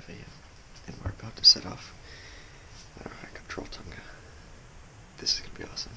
5 a.m. and we're about to set off on our high control Tunga. This is gonna be awesome.